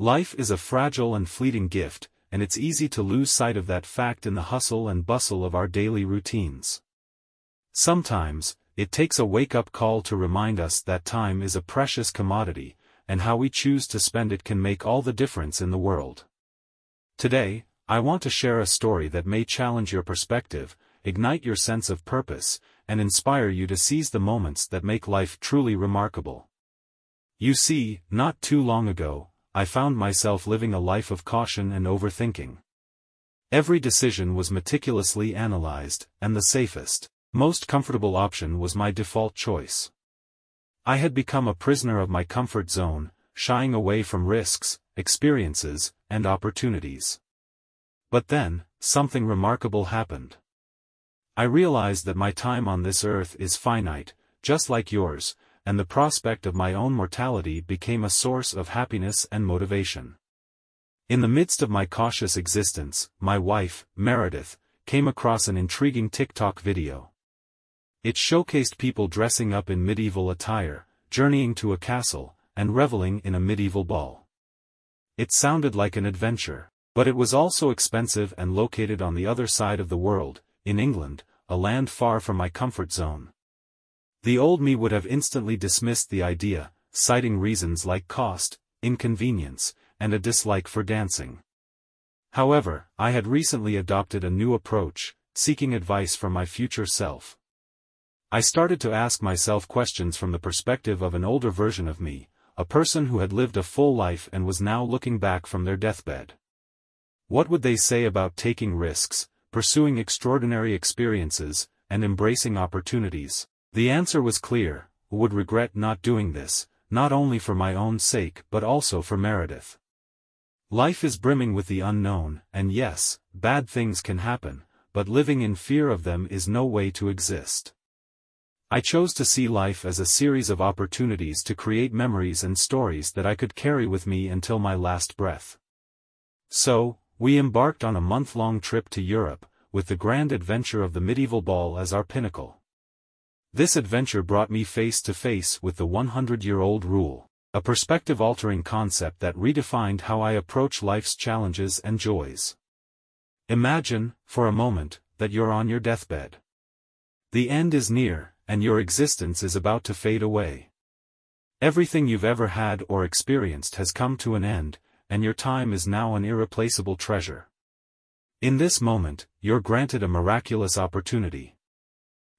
Life is a fragile and fleeting gift, and it's easy to lose sight of that fact in the hustle and bustle of our daily routines. Sometimes, it takes a wake-up call to remind us that time is a precious commodity, and how we choose to spend it can make all the difference in the world. Today, I want to share a story that may challenge your perspective, ignite your sense of purpose, and inspire you to seize the moments that make life truly remarkable. You see, not too long ago, I found myself living a life of caution and overthinking. Every decision was meticulously analyzed, and the safest, most comfortable option was my default choice. I had become a prisoner of my comfort zone, shying away from risks, experiences, and opportunities. But then, something remarkable happened. I realized that my time on this earth is finite, just like yours, and the prospect of my own mortality became a source of happiness and motivation. In the midst of my cautious existence, my wife, Meredith, came across an intriguing TikTok video. It showcased people dressing up in medieval attire, journeying to a castle, and reveling in a medieval ball. It sounded like an adventure, but it was also expensive and located on the other side of the world, in England, a land far from my comfort zone. The old me would have instantly dismissed the idea, citing reasons like cost, inconvenience, and a dislike for dancing. However, I had recently adopted a new approach, seeking advice from my future self. I started to ask myself questions from the perspective of an older version of me, a person who had lived a full life and was now looking back from their deathbed. What would they say about taking risks, pursuing extraordinary experiences, and embracing opportunities? The answer was clear, would regret not doing this, not only for my own sake but also for Meredith. Life is brimming with the unknown, and yes, bad things can happen, but living in fear of them is no way to exist. I chose to see life as a series of opportunities to create memories and stories that I could carry with me until my last breath. So, we embarked on a month-long trip to Europe, with the grand adventure of the medieval ball as our pinnacle. This adventure brought me face to face with the 100-year-old rule, a perspective-altering concept that redefined how I approach life's challenges and joys. Imagine, for a moment, that you're on your deathbed. The end is near, and your existence is about to fade away. Everything you've ever had or experienced has come to an end, and your time is now an irreplaceable treasure. In this moment, you're granted a miraculous opportunity.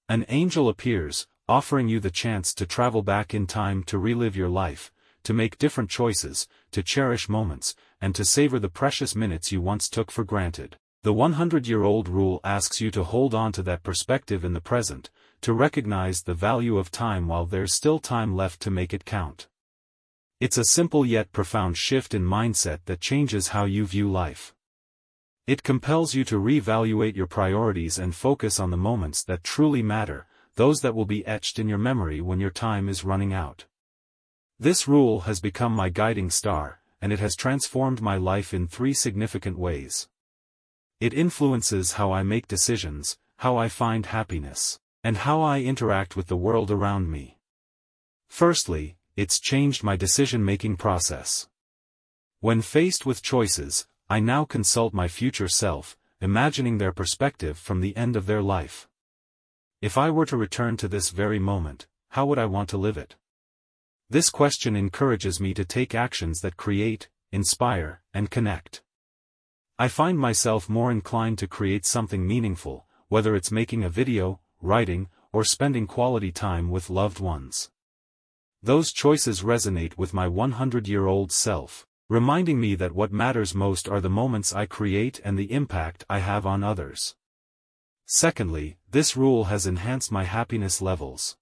An angel appears, offering you the chance to travel back in time to relive your life, to make different choices, to cherish moments, and to savor the precious minutes you once took for granted. The 100-year-old rule asks you to hold on to that perspective in the present, to recognize the value of time while there's still time left to make it count. It's a simple yet profound shift in mindset that changes how you view life. It compels you to reevaluate your priorities and focus on the moments that truly matter, those that will be etched in your memory when your time is running out. This rule has become my guiding star, and it has transformed my life in three significant ways. It influences how I make decisions, how I find happiness, and how I interact with the world around me. Firstly, it's changed my decision-making process. When faced with choices, I now consult my future self, imagining their perspective from the end of their life. If I were to return to this very moment, how would I want to live it? This question encourages me to take actions that create, inspire, and connect. I find myself more inclined to create something meaningful, whether it's making a video, writing, or spending quality time with loved ones. Those choices resonate with my 100-year-old self, reminding me that what matters most are the moments I create and the impact I have on others. Secondly, this rule has enhanced my happiness levels.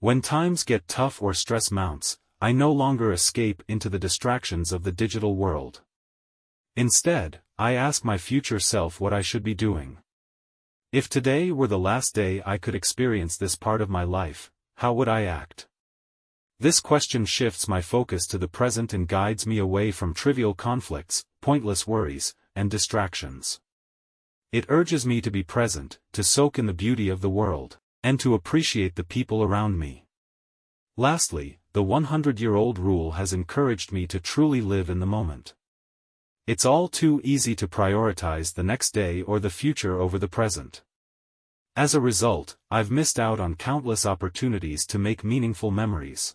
When times get tough or stress mounts, I no longer escape into the distractions of the digital world. Instead, I ask my future self what I should be doing. If today were the last day I could experience this part of my life, how would I act? This question shifts my focus to the present and guides me away from trivial conflicts, pointless worries, and distractions. It urges me to be present, to soak in the beauty of the world, and to appreciate the people around me. Lastly, the 100-year-old rule has encouraged me to truly live in the moment. It's all too easy to prioritize the next day or the future over the present. As a result, I've missed out on countless opportunities to make meaningful memories.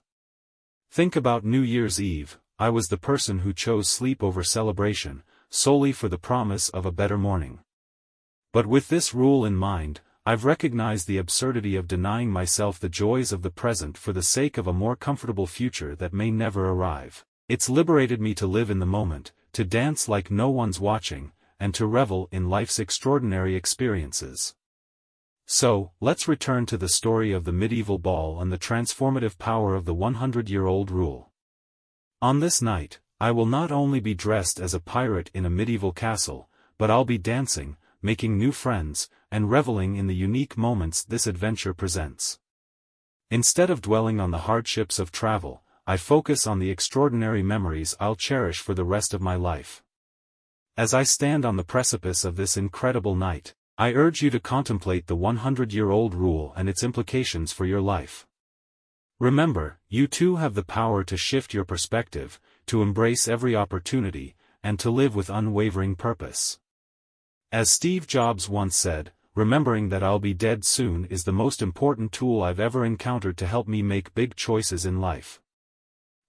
Think about New Year's Eve, I was the person who chose sleep over celebration, solely for the promise of a better morning. But with this rule in mind, I've recognized the absurdity of denying myself the joys of the present for the sake of a more comfortable future that may never arrive. It's liberated me to live in the moment, to dance like no one's watching, and to revel in life's extraordinary experiences. So, let's return to the story of the medieval ball and the transformative power of the 100-year-old rule. On this night, I will not only be dressed as a pirate in a medieval castle, but I'll be dancing, making new friends, and reveling in the unique moments this adventure presents. Instead of dwelling on the hardships of travel, I focus on the extraordinary memories I'll cherish for the rest of my life. As I stand on the precipice of this incredible night, I urge you to contemplate the 100-year-old rule and its implications for your life. Remember, you too have the power to shift your perspective, to embrace every opportunity, and to live with unwavering purpose. As Steve Jobs once said, remembering that I'll be dead soon is the most important tool I've ever encountered to help me make big choices in life.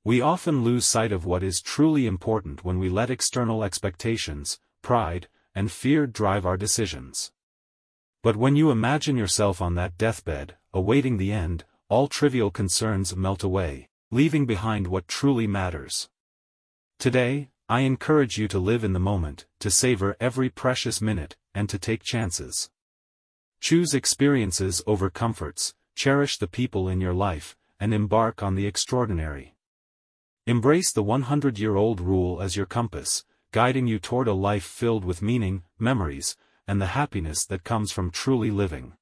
We often lose sight of what is truly important when we let external expectations, pride, and fear drive our decisions. But when you imagine yourself on that deathbed, awaiting the end, all trivial concerns melt away, leaving behind what truly matters. Today, I encourage you to live in the moment, to savor every precious minute, and to take chances. Choose experiences over comforts, cherish the people in your life, and embark on the extraordinary. Embrace the 100-year-old rule as your compass, guiding you toward a life filled with meaning, memories, and the happiness that comes from truly living.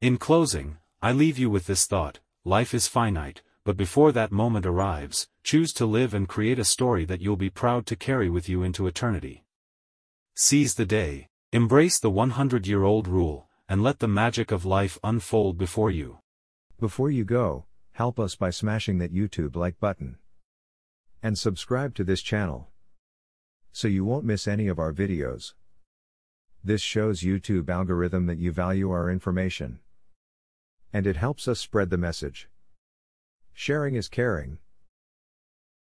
In closing, I leave you with this thought, life is finite, but before that moment arrives, choose to live and create a story that you'll be proud to carry with you into eternity. Seize the day, embrace the 100-year-old rule, and let the magic of life unfold before you. Before you go, help us by smashing that YouTube like button. And subscribe to this channel. So you won't miss any of our videos. This shows YouTube algorithm that you value our information and it helps us spread the message. Sharing is caring.